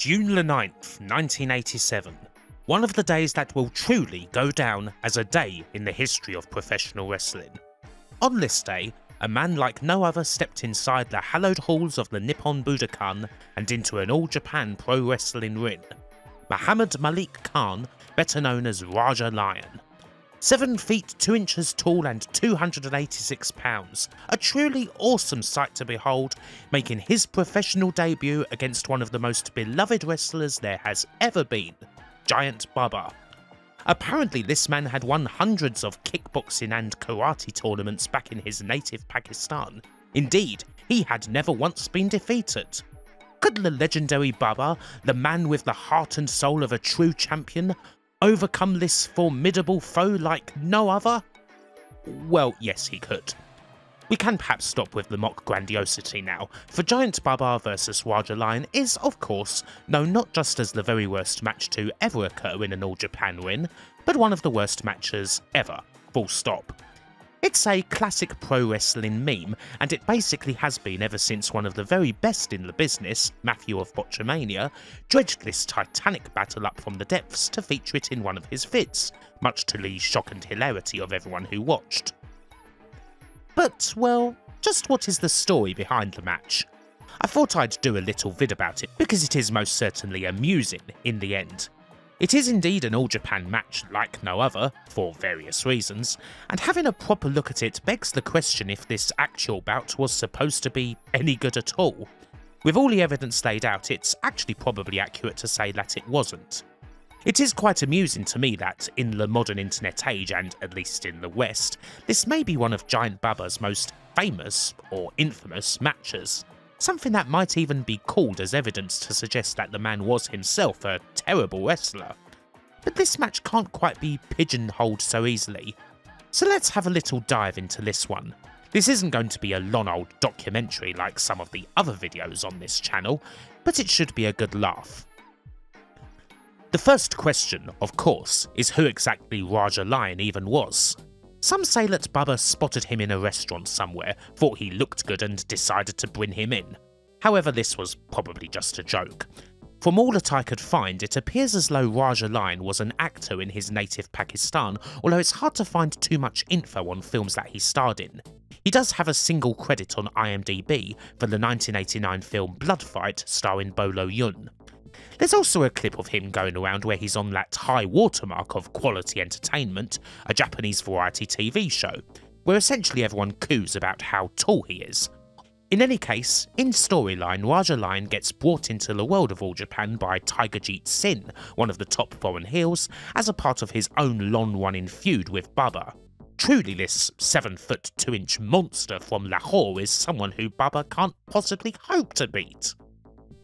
June the 9th, 1987. One of the days that will truly go down as a day in the history of professional wrestling. On this day, a man like no other stepped inside the hallowed halls of the Nippon Budokan and into an All Japan Pro Wrestling ring. Muhammad Malik Khan, better known as Raja Lion. 7 feet 2 inches tall and 286 pounds. A truly awesome sight to behold, making his professional debut against one of the most beloved wrestlers there has ever been, Giant Baba. Apparently this man had won hundreds of kickboxing and karate tournaments back in his native Pakistan. Indeed, he had never once been defeated. Could the legendary Baba, the man with the heart and soul of a true champion, overcome this formidable foe like no other? Well, yes, he could. We can perhaps stop with the mock grandiosity now, for Giant Baba vs Raja Lion is, of course, known not just as the very worst match to ever occur in an All Japan win, but one of the worst matches ever. Full stop. It's a classic pro wrestling meme, and it basically has been ever since one of the very best in the business, Matthew of Botchamania, dredged this titanic battle up from the depths to feature it in one of his vids, much to the shock and hilarity of everyone who watched. But, well, just what is the story behind the match? I thought I'd do a little vid about it because it is most certainly amusing in the end. It is indeed an All Japan match like no other, for various reasons, and having a proper look at it begs the question if this actual bout was supposed to be any good at all. With all the evidence laid out, it's actually probably accurate to say that it wasn't. It is quite amusing to me that, in the modern internet age, and at least in the West, this may be one of Giant Baba's most famous, or infamous, matches something that might even be called as evidence to suggest that the man was himself a terrible wrestler. But this match can't quite be pigeonholed so easily, so let's have a little dive into this one. This isn't going to be a long old documentary like some of the other videos on this channel, but it should be a good laugh. The first question, of course, is who exactly Raja Lion even was. Some say that Baba spotted him in a restaurant somewhere, thought he looked good and decided to bring him in. However, this was probably just a joke. From all that I could find, it appears as though Raja Lion was an actor in his native Pakistan, although it's hard to find too much info on films that he starred in. He does have a single credit on IMDb for the 1989 film Blood Fight starring Bolo Yeung. There's also a clip of him going around where he's on that high watermark of quality entertainment, a Japanese variety TV show, where essentially everyone coos about how tall he is. In any case, in storyline, Raja Lion gets brought into the world of All Japan by Tiger Jeet Singh, one of the top foreign heels, as a part of his own long-running feud with Baba. Truly this 7 foot 2 inch monster from Lahore is someone who Baba can't possibly hope to beat.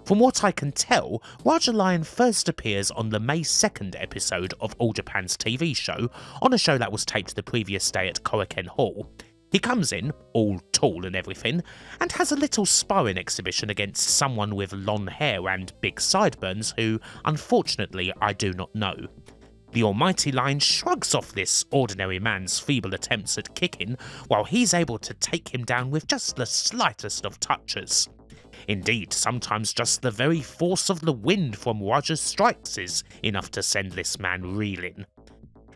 From what I can tell, Raja Lion first appears on the May 2nd episode of All Japan's TV show, on a show that was taped the previous day at Korakuen Hall. He comes in, all tall and everything, and has a little sparring exhibition against someone with long hair and big sideburns who, unfortunately, I do not know. The almighty Lion shrugs off this ordinary man's feeble attempts at kicking, while he's able to take him down with just the slightest of touches. Indeed, sometimes just the very force of the wind from Raja's strikes is enough to send this man reeling.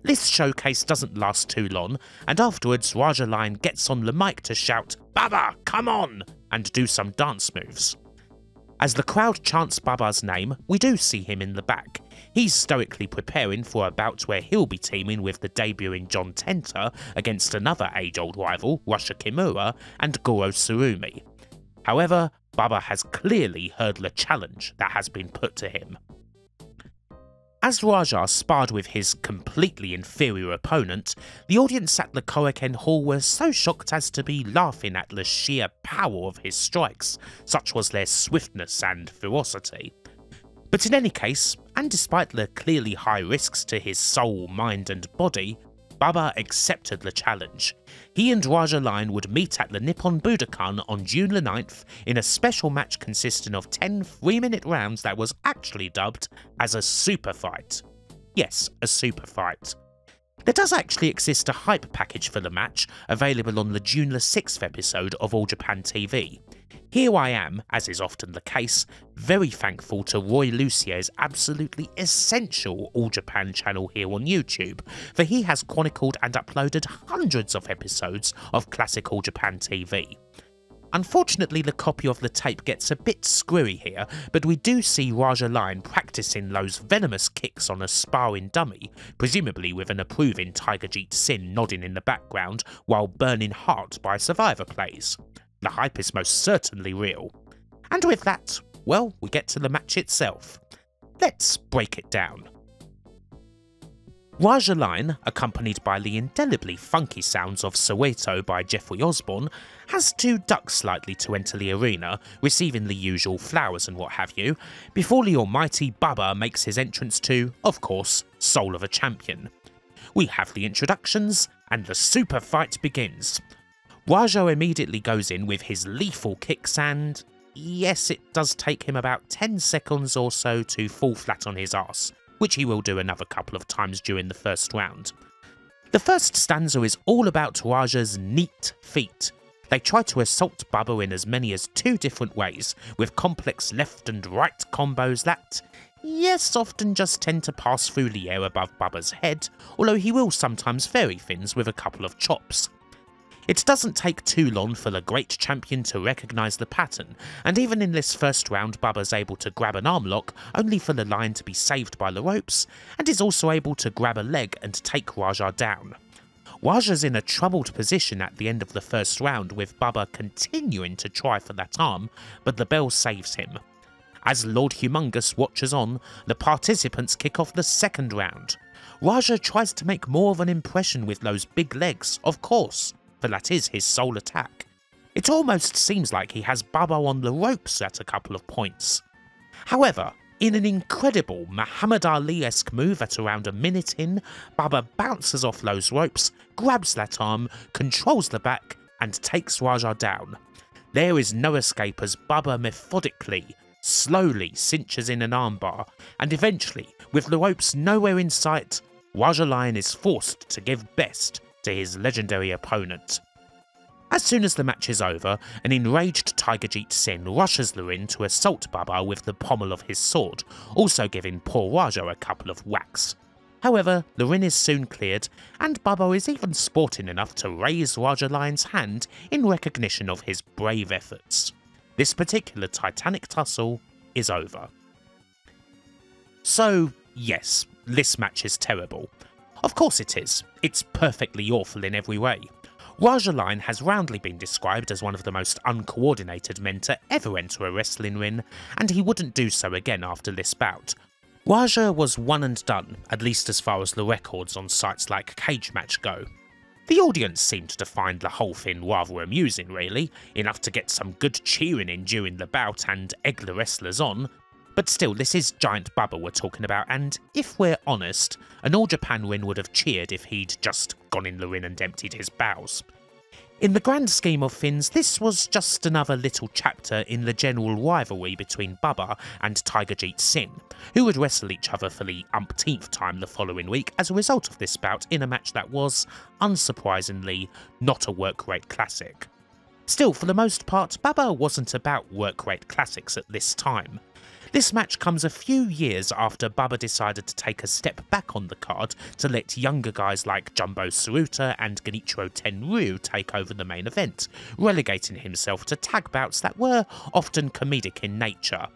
This showcase doesn't last too long, and afterwards Raja Lion gets on the mic to shout, Baba, come on! and do some dance moves. As the crowd chants Baba's name, we do see him in the back. He's stoically preparing for a bout where he'll be teaming with the debuting John Tenta against another age-old rival, Rusher Kimura, and Goro Tsurumi. However, Baba has clearly heard the challenge that has been put to him. As Raja sparred with his completely inferior opponent, the audience at the Korakuen Hall were so shocked as to be laughing at the sheer power of his strikes, such was their swiftness and ferocity. But in any case, and despite the clearly high risks to his soul, mind and body, Baba accepted the challenge. He and Raja Lion would meet at the Nippon Budokan on June the 9th in a special match consisting of 10 3-minute rounds that was actually dubbed as a super fight. Yes, a super fight. There does actually exist a hype package for the match, available on the June the 6th episode of All Japan TV. Here I am, as is often the case, very thankful to Roy Lucier's absolutely essential All Japan channel here on YouTube, for he has chronicled and uploaded hundreds of episodes of classic All Japan TV. Unfortunately, the copy of the tape gets a bit screwy here, but we do see Raja Lion practicing those venomous kicks on a sparring dummy, presumably with an approving Tiger Jeet Singh nodding in the background while Burning Heart by Survivor plays. The hype is most certainly real. And with that, well, we get to the match itself. Let's break it down. Raja Lion, accompanied by the indelibly funky sounds of Soweto by Jeffrey Osborne, has to duck slightly to enter the arena, receiving the usual flowers and what have you, before the almighty Baba makes his entrance to, of course, Soul of a Champion. We have the introductions, and the super fight begins. Raja immediately goes in with his lethal kicks and... Yes, it does take him about 10 seconds or so to fall flat on his ass, which he will do another couple of times during the first round. The first stanza is all about Raja's neat feet. They try to assault Baba in as many as two different ways, with complex left and right combos that, yes, often just tend to pass through the air above Baba's head, although he will sometimes vary things with a couple of chops. It doesn't take too long for the great champion to recognise the pattern, and even in this first round Baba's able to grab an arm lock only for the lion to be saved by the ropes, and is also able to grab a leg and take Raja down. Raja's in a troubled position at the end of the first round with Baba continuing to try for that arm, but the bell saves him. As Lord Humongous watches on, the participants kick off the second round. Raja tries to make more of an impression with those big legs, of course, for that is his sole attack. It almost seems like he has Baba on the ropes at a couple of points. However, in an incredible Muhammad Ali-esque move at around a minute in, Baba bounces off those ropes, grabs that arm, controls the back, and takes Raja down. There is no escape as Baba methodically, slowly cinches in an armbar, and eventually, with the ropes nowhere in sight, Raja Lion is forced to give best to his legendary opponent. As soon as the match is over, an enraged Tiger Jeet Singh rushes ring to assault Baba with the pommel of his sword, also giving poor Raja a couple of whacks. However, ring is soon cleared, and Baba is even sporting enough to raise Raja Lion's hand in recognition of his brave efforts. This particular titanic tussle is over. So, yes, this match is terrible, of course it is. It's perfectly awful in every way. Raja Lion has roundly been described as one of the most uncoordinated men to ever enter a wrestling ring, and he wouldn't do so again after this bout. Raja was one and done, at least as far as the records on sites like Cage Match go. The audience seemed to find the whole thing rather amusing really, enough to get some good cheering in during the bout and egg the wrestlers on, but still, this is Giant Baba we're talking about, and if we're honest, an All Japan win would have cheered if he'd just gone in the ring and emptied his bowels. In the grand scheme of things, this was just another little chapter in the general rivalry between Baba and Tiger Jeet Singh, who would wrestle each other for the umpteenth time the following week as a result of this bout in a match that was, unsurprisingly, not a work rate classic. Still, for the most part, Baba wasn't about work rate classics at this time. This match comes a few years after Baba decided to take a step back on the card to let younger guys like Jumbo Tsuruta and Genichiro Tenryu take over the main event, relegating himself to tag bouts that were often comedic in nature.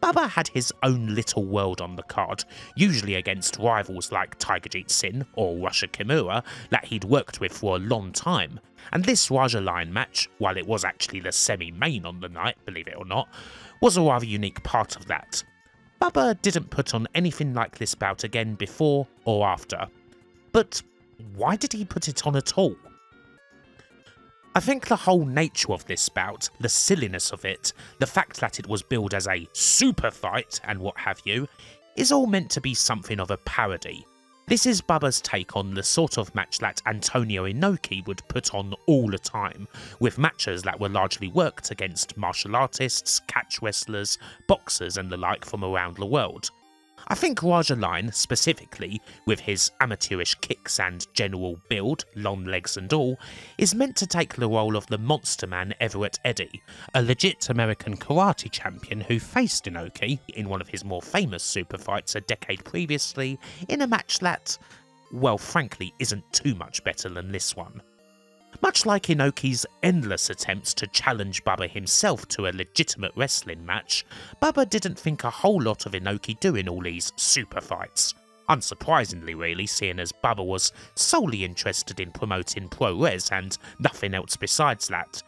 Baba had his own little world on the card, usually against rivals like Tiger Jeet Singh or Rusher Kimura that he'd worked with for a long time. And this Raja Lion match, while it was actually the semi-main on the night, believe it or not, was a rather unique part of that. Baba didn't put on anything like this bout again before or after. But why did he put it on at all? I think the whole nature of this bout, the silliness of it, the fact that it was billed as a super fight and what have you, is all meant to be something of a parody, this is Baba's take on the sort of match that Antonio Inoki would put on all the time, with matches that were largely worked against martial artists, catch wrestlers, boxers and the like from around the world. I think Raja Lion, specifically, with his amateurish kicks and general build, long legs and all, is meant to take the role of the monster man Everett Eddy, a legit American karate champion who faced Inoki in one of his more famous super fights a decade previously in a match that, well, frankly, isn't too much better than this one. Much like Inoki's endless attempts to challenge Baba himself to a legitimate wrestling match, Baba didn't think a whole lot of Inoki doing all these super fights. Unsurprisingly, really, seeing as Baba was solely interested in promoting puroresu and nothing else besides that.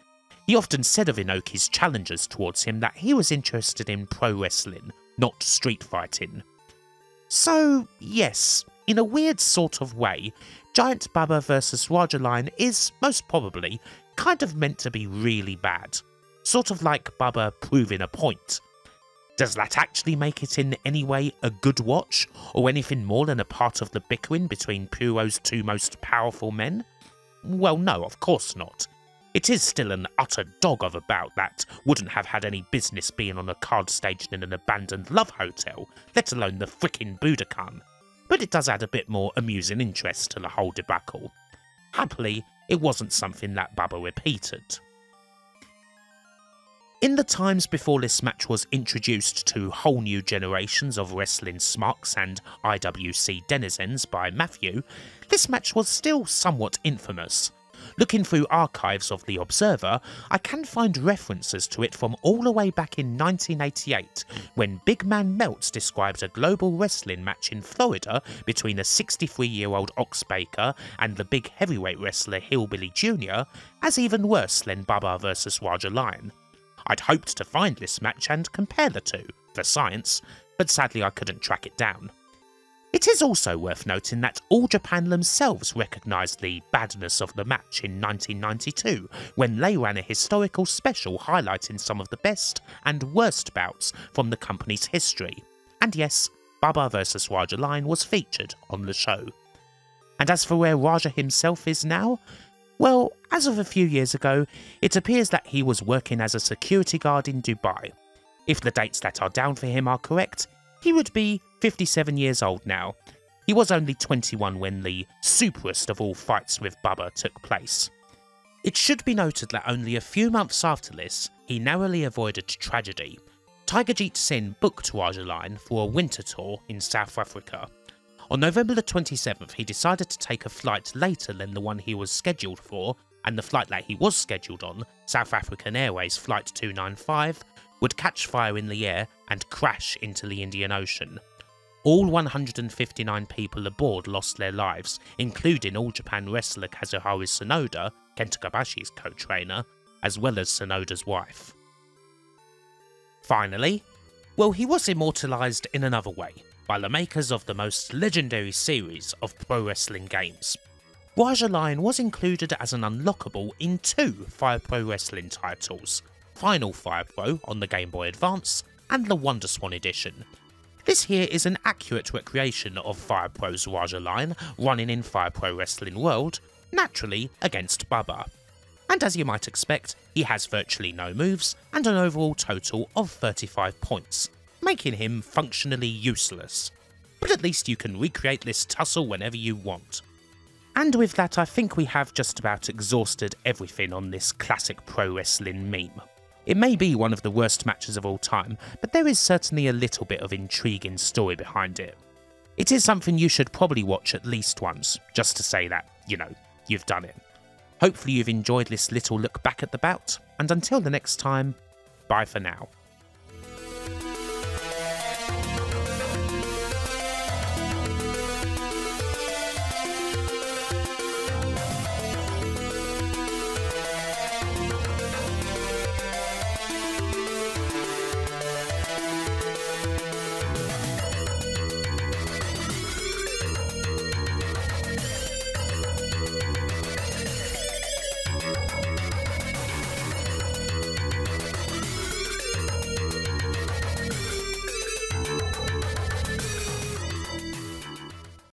He often said of Inoki's challengers towards him that he was interested in pro wrestling, not street fighting. So, yes, in a weird sort of way, Giant Baba vs Raja Lion is, most probably, kind of meant to be really bad. Sort of like Baba proving a point. Does that actually make it in any way a good watch, or anything more than a part of the bickering between Puro's two most powerful men? Well, no, of course not. It is still an utter dog of a bout that wouldn't have had any business being on a card staged in an abandoned love hotel, let alone the frickin' Budokan but it does add a bit more amusing interest to the whole debacle. Happily, it wasn't something that Baba repeated. In the times before this match was introduced to whole new generations of wrestling smarks and IWC denizens by Matthew, this match was still somewhat infamous, Looking through archives of The Observer, I can find references to it from all the way back in 1988, when Big Man Melts described a global wrestling match in Florida between a 63 year old Ox Baker and the big heavyweight wrestler Hillbilly Jr. as even worse than Baba vs. Raja Lion. I'd hoped to find this match and compare the two, for science, but sadly I couldn't track it down. It is also worth noting that All Japan themselves recognised the badness of the match in 1992 when they ran a historical special highlighting some of the best and worst bouts from the company's history. And yes, Baba vs Raja Lion was featured on the show. And as for where Raja himself is now, well, as of a few years ago, it appears that he was working as a security guard in Dubai. If the dates that are down for him are correct, he would be 57 years old now. He was only 21 when the superest of all fights with Baba took place. It should be noted that only a few months after this, he narrowly avoided tragedy. Tiger Jeet Singh booked Raja Lion for a winter tour in South Africa. On November the 27th, he decided to take a flight later than the one he was scheduled for, and the flight that he was scheduled on, South African Airways Flight 295, would catch fire in the air and crash into the Indian Ocean. All 159 people aboard lost their lives, including All Japan wrestler Kazuharu Sonoda, Kenta Kobashi's co-trainer, as well as Sonoda's wife. Finally, well he was immortalised in another way, by the makers of the most legendary series of pro wrestling games. Raja Lion was included as an unlockable in two Fire Pro Wrestling titles, Final Fire Pro on the Game Boy Advance and the WonderSwan edition, this here is an accurate recreation of Fire Pro's Raja Lion running in Fire Pro Wrestling World, naturally against Baba. And as you might expect, he has virtually no moves and an overall total of 35 points, making him functionally useless. But at least you can recreate this tussle whenever you want. And with that, I think we have just about exhausted everything on this classic pro wrestling meme. It may be one of the worst matches of all time, but there is certainly a little bit of intriguing story behind it. It is something you should probably watch at least once, just to say that, you know, you've done it. Hopefully you've enjoyed this little look back at the bout, and until the next time, bye for now.